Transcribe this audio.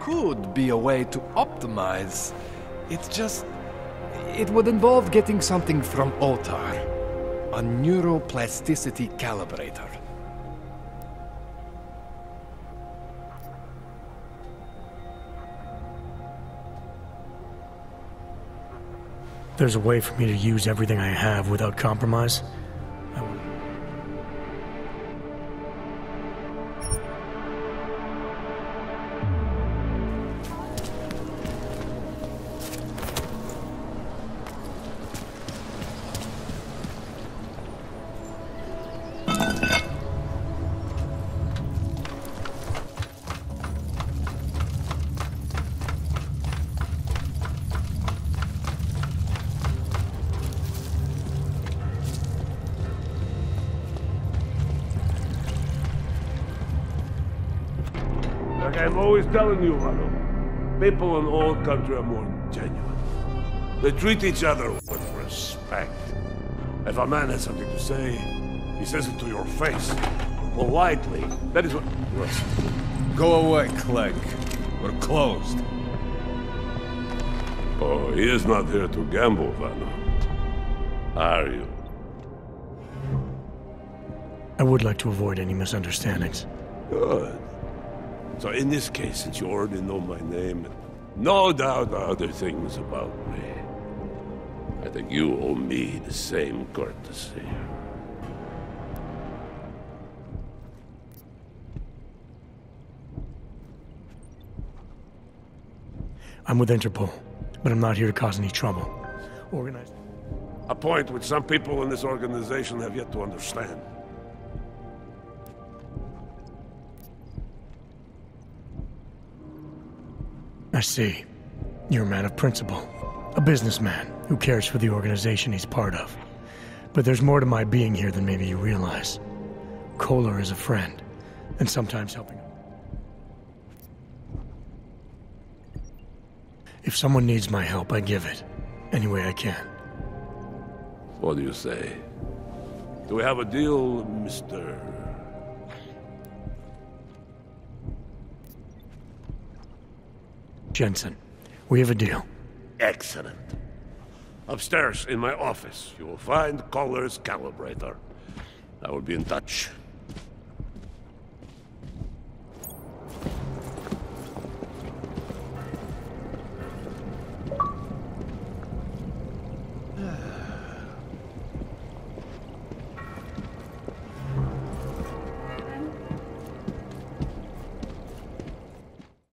could be a way to optimize. It's just. It would involve getting something from Otar a neuroplasticity calibrator. There's a way for me to use everything I have without compromise. Like I'm always telling you, Rado, people in old country are more genuine. They treat each other with respect. If a man has something to say, he says it to your face. Politely. That is what... Listen. Go away, Clegg. We're closed. Oh, he is not here to gamble, Vanna. Are you? I would like to avoid any misunderstandings. Good. So in this case, since you already know my name, and no doubt other things about me, I think you owe me the same courtesy. I'm with Interpol, but I'm not here to cause any trouble. Organized. A point which some people in this organization have yet to understand. I see. You're a man of principle. A businessman who cares for the organization he's part of. But there's more to my being here than maybe you realize. Koller is a friend, and sometimes helping. If someone needs my help, I give it. Any way I can. What do you say? Do we have a deal, Mr... Jensen, we have a deal. Excellent. Upstairs in my office, you will find Koller's calibrator. I will be in touch.